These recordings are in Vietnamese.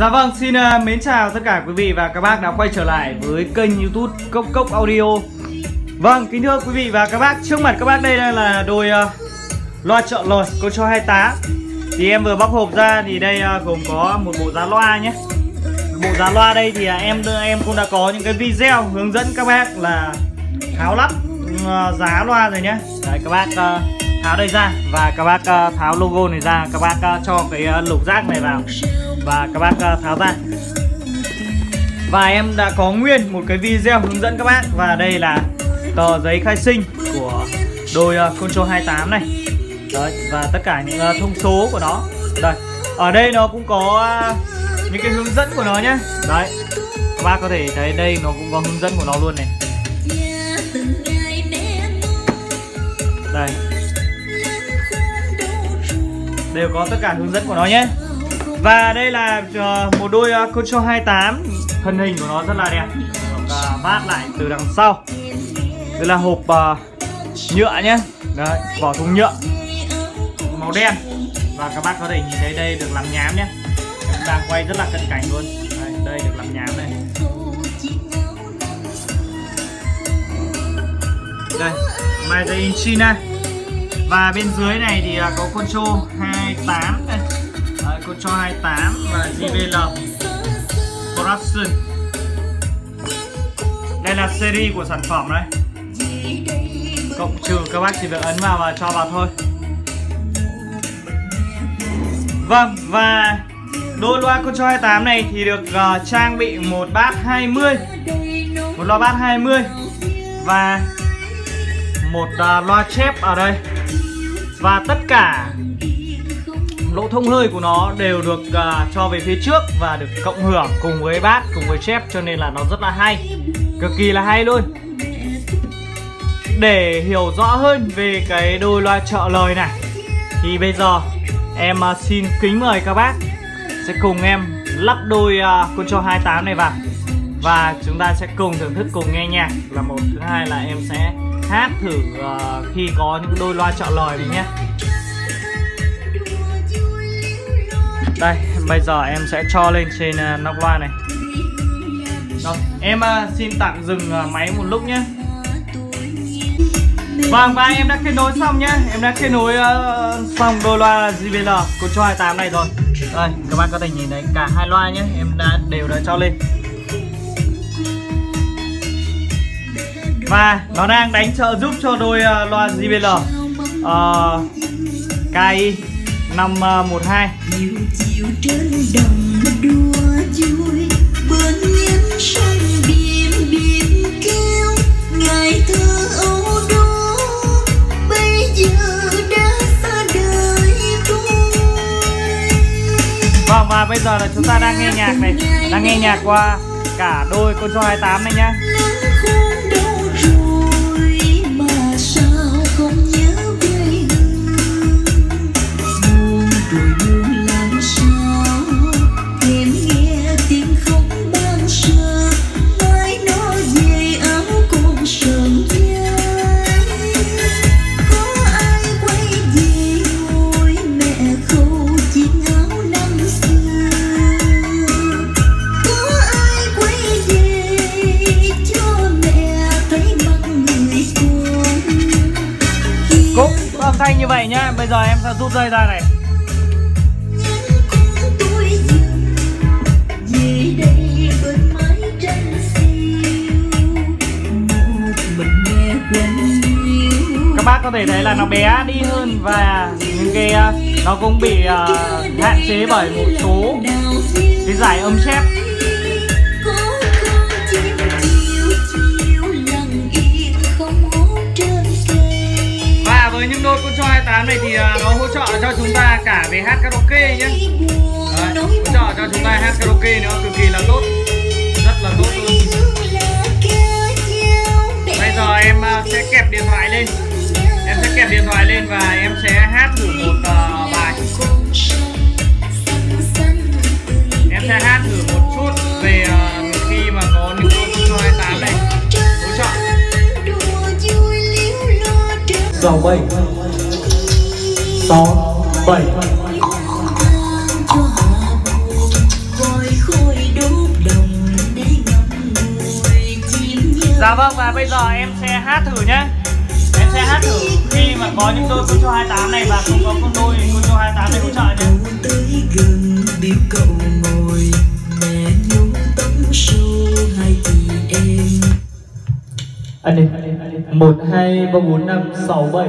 Dạ vâng, xin uh, mến chào tất cả quý vị và các bác đã quay trở lại với kênh youtube Cốc Cốc Audio. Vâng, kính thưa quý vị và các bác, trước mặt các bác đây là đôi uh, loa trợ lồi con cho 28 Thì em vừa bóc hộp ra thì đây uh, gồm có một bộ giá loa nhé. Bộ giá loa đây thì uh, em em cũng đã có những cái video hướng dẫn các bác là tháo lắp uh, giá loa rồi nhé. Đấy các bác uh, tháo đây ra và các bác uh, tháo logo này ra các bác uh, cho cái uh, lục giác này vào và các bác ờ, tháo ra. Và em đã có nguyên một cái video hướng dẫn các bác và đây là tờ giấy khai sinh của đôi uh, Control 28 này. Đấy và tất cả những uh, thông số của nó. Đây ở đây nó cũng có uh, những cái hướng dẫn của nó nhé đấy các bác có thể thấy đây nó cũng có hướng dẫn của nó luôn này. Đây. Đều có tất cả hướng dẫn của nó nhé và đây là ờ, một đôi uh, Control 28 Thân hình của nó rất là đẹp. Và uh, vát lại từ đằng sau. Đây là hộp uh, nhựa nhé Đấy, vỏ thùng nhựa. Màu đen. Và các bác có thể nhìn thấy đây được làm nhám nhé Chúng đang quay rất là cận cảnh luôn. Đây, đây được làm nhám này Đây, made in China. Và bên dưới này thì ờ, có Control 28 đây cô cho 28 và JBL Production. Đây là series của sản phẩm đấy. Cộng trừ các bác chỉ việc ấn vào và cho vào thôi. Vâng và đôi loa con cho 28 này thì được uh, trang bị một bát 20 Một loa bát 20 Và một uh, loa chép ở đây. Và tất cả lỗ thông hơi của nó đều được uh, cho về phía trước và được cộng hưởng cùng với bát cùng với chép cho nên là nó rất là hay. Cực kỳ là hay luôn. Để hiểu rõ hơn về cái đôi loa trợ lời này thì bây giờ em uh, xin kính mời các bác sẽ cùng em lắp đôi uh, Control 28 này vào. Và chúng ta sẽ cùng thưởng thức cùng nghe nhạc. Là một thứ hai là em sẽ hát thử uh, khi có những đôi loa trợ lời đấy nhé. Đây, bây giờ em sẽ cho lên trên à, nóc loa này. Rồi, em à, xin tạm dừng à, máy một lúc nhé. Vâng, và em đã kết nối xong nhé. Em đã kết nối uh, xong đôi loa JBL của cho 28 này rồi. Đây, các bạn có thể nhìn thấy cả hai loa nhé. Em đã đều đã cho lên. Và nó đang đánh trợ giúp cho đôi uh, loa JBL uh, ờ, KI 512 Nhiều chiều trên đồng đua vui Bên nhánh sông biển biển kêu Ngày thơ ấu đó Bây giờ đã xa đời tôi. Vâng và bây giờ là chúng ta đang nghe nhạc này. Đang nghe nhạc qua cả đôi con cho 28 này nhá âm như vậy nhá. Bây giờ em sẽ rút dây ra này. Các bác có thể thấy là nó bé đi hơn Và những cái ờ, nó cũng bị uh, hạn chế bởi một số cái giải âm chép. 8 này thì à, nó hỗ trợ cho chúng ta cả về hát karaoke nhé Đấy, hỗ trợ cho chúng ta hát karaoke nữa cực kỳ là tốt. Rất là tốt luôn. Bây giờ em à, sẽ kẹp điện thoại lên. Em sẽ kẹp điện thoại lên và em sẽ hát thử một uh, bài. Em sẽ hát thử một chút về uh, khi mà có những con 28 này. Hỗ trợ. Dòng mây sáu bảy. Dạ vâng và bây giờ em sẽ hát thử nhé Em sẽ hát thử khi mà có những đôi cô cho 28 này và không có con đôi cô cho 28 này hỗ trợ nhé Anh đi. 1, 2, 3, 4, 5, 6, 7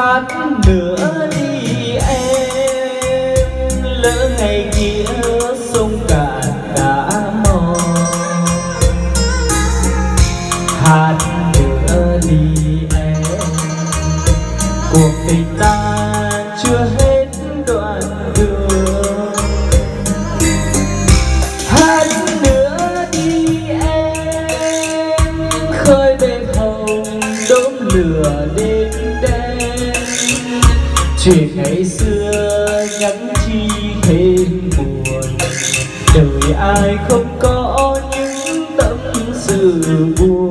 hát nữa ai không có những tâm sự buồn.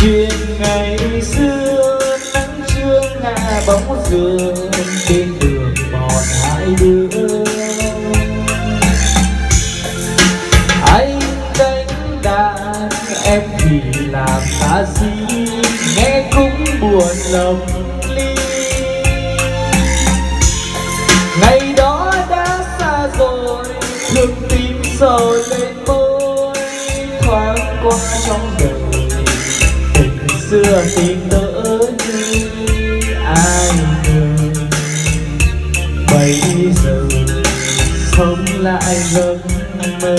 Chuyện ngày xưa nắng trưa ngả bóng giường trên đường bọn hai đứa. Anh đánh đàn em thì làm ca sĩ, nghe cũng buồn lòng. Xưa tìm đỡ như ai ngờ. Bây giờ sống lại giấc mơ.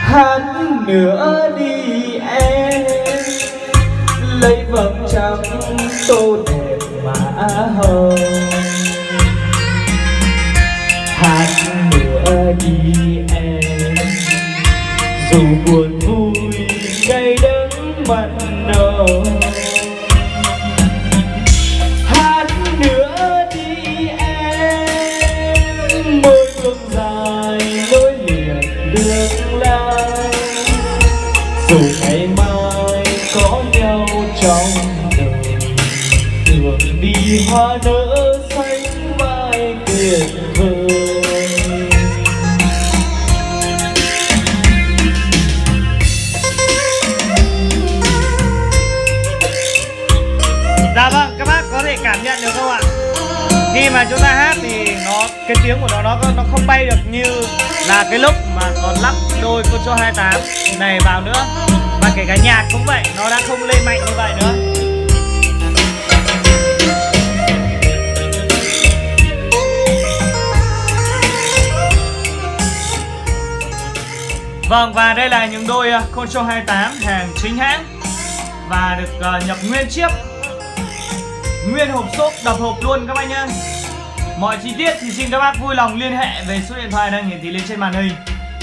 Hát nữa đi em, lấy vầng trăng tô đẹp mã hồng. Hát nữa đi Khi mà chúng ta hát thì nó cái tiếng của nó nó nó không bay được như là cái lúc mà còn lắp đôi con số 28 này vào nữa. Và kể cả nhạc cũng vậy, nó đã không lên mạnh như vậy nữa. Vâng và đây là những đôi ờ, con số 28 hàng chính hãng và được uh, nhập nguyên chiếc nguyên hộp xốp đập hộp luôn các bác nhá. Mọi chi tiết thì xin các bác vui lòng liên hệ về số điện thoại đang hiển thị lên trên màn hình.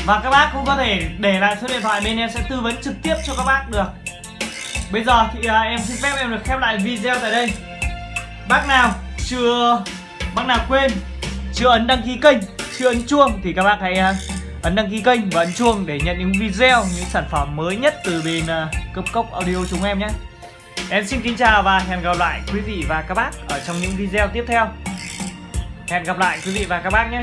Và các bác cũng có thể để lại số điện thoại bên em sẽ tư vấn trực tiếp cho các bác được. Bây giờ thì à, em xin phép em được khép lại video tại đây. Bác nào chưa bác nào quên chưa ấn đăng ký kênh chưa ấn chuông thì các bác hãy à, ấn đăng ký kênh và ấn chuông để nhận những video những sản phẩm mới nhất từ bên à, cấp cốc audio chúng em nhé. Em xin kính chào và hẹn gặp lại quý vị và các bác ở trong những video tiếp theo. Hẹn gặp lại quý vị và các bác nhé.